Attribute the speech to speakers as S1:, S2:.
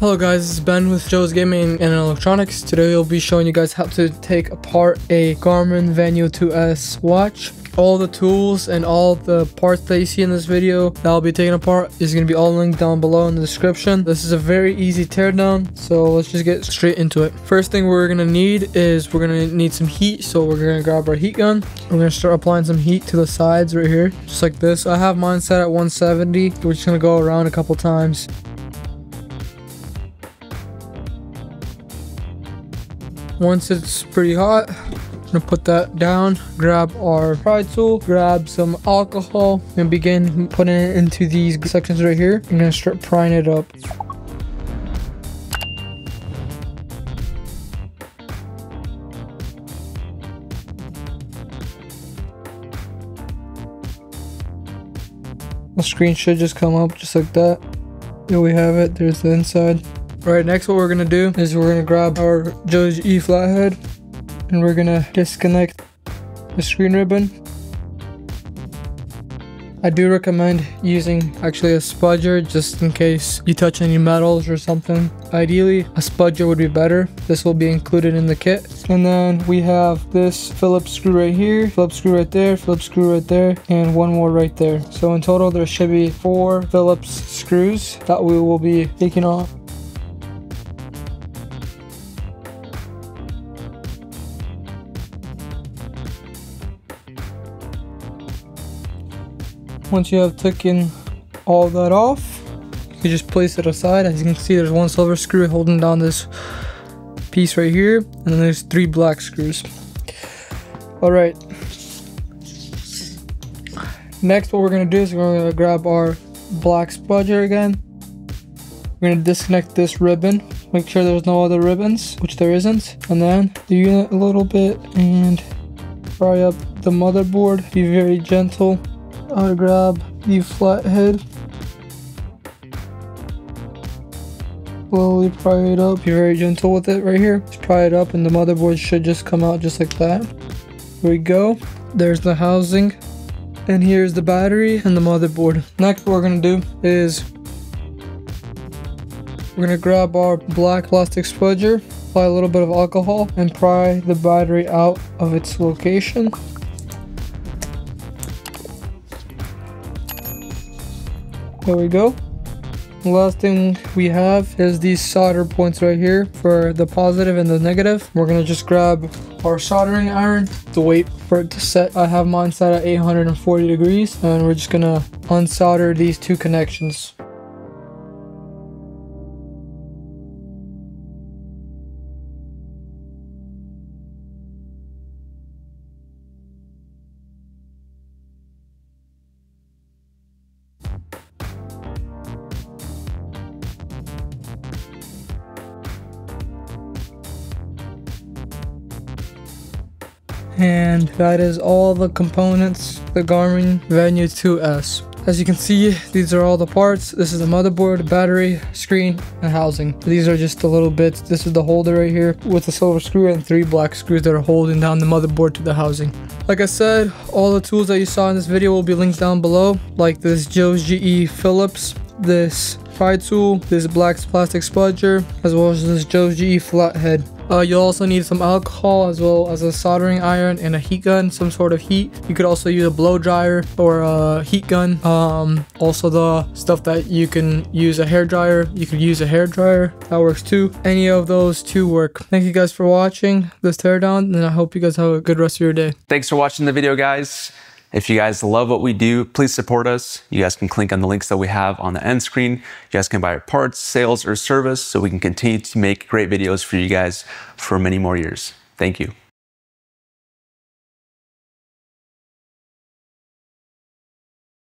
S1: Hello guys, this is Ben with Joe's Gaming and Electronics. Today I'll be showing you guys how to take apart a Garmin Venu 2S watch. All the tools and all the parts that you see in this video that I'll be taking apart is going to be all linked down below in the description. This is a very easy teardown, so let's just get straight into it. First thing we're going to need is we're going to need some heat, so we're going to grab our heat gun. We're going to start applying some heat to the sides right here, just like this. I have mine set at 170. We're just going to go around a couple times. Once it's pretty hot, I'm gonna put that down, grab our pry tool, grab some alcohol, and begin putting it into these sections right here. I'm gonna start prying it up. The screen should just come up just like that. There we have it, there's the inside. Alright, next what we're gonna do is we're gonna grab our Joe's G flathead and we're gonna disconnect the screen ribbon. I do recommend using actually a spudger just in case you touch any metals or something. Ideally, a spudger would be better. This will be included in the kit. And then we have this Phillips screw right here, Phillips screw right there, Phillips screw right there, and one more right there. So in total, there should be four Phillips screws that we will be taking off. Once you have taken all that off, you just place it aside. As you can see, there's one silver screw holding down this piece right here, and then there's three black screws. All right. Next, what we're gonna do is we're gonna grab our black spudger again. We're gonna disconnect this ribbon. Make sure there's no other ribbons, which there isn't. And then the unit a little bit and pry up the motherboard. Be very gentle. I'll grab the flathead. Slowly pry it up. Be very gentle with it right here. Just pry it up and the motherboard should just come out just like that. Here we go. There's the housing. And here's the battery and the motherboard. Next what we're gonna do is we're gonna grab our black plastic spudger, apply a little bit of alcohol, and pry the battery out of its location. There we go. Last thing we have is these solder points right here for the positive and the negative. We're gonna just grab our soldering iron to wait for it to set. I have mine set at 840 degrees and we're just gonna unsolder these two connections. And that is all the components the Garmin Venu 2S. As you can see, these are all the parts. This is the motherboard, battery, screen, and housing. These are just the little bits. This is the holder right here with a silver screw and three black screws that are holding down the motherboard to the housing. Like I said, all the tools that you saw in this video will be linked down below, like this Joe's GE Phillips, this pry tool, this black plastic spudger, as well as this Joe's GE flathead. Uh, you'll also need some alcohol as well as a soldering iron and a heat gun, some sort of heat. You could also use a blow dryer or a heat gun. Um, also the stuff that you can use a hair dryer. You could use a hair dryer. That works too. Any of those two work. Thank you guys for watching this teardown and I hope you guys have a good rest of your day.
S2: Thanks for watching the video, guys. If you guys love what we do, please support us. You guys can click on the links that we have on the end screen. You guys can buy parts, sales, or service so we can continue to make great videos for you guys for many more years. Thank you.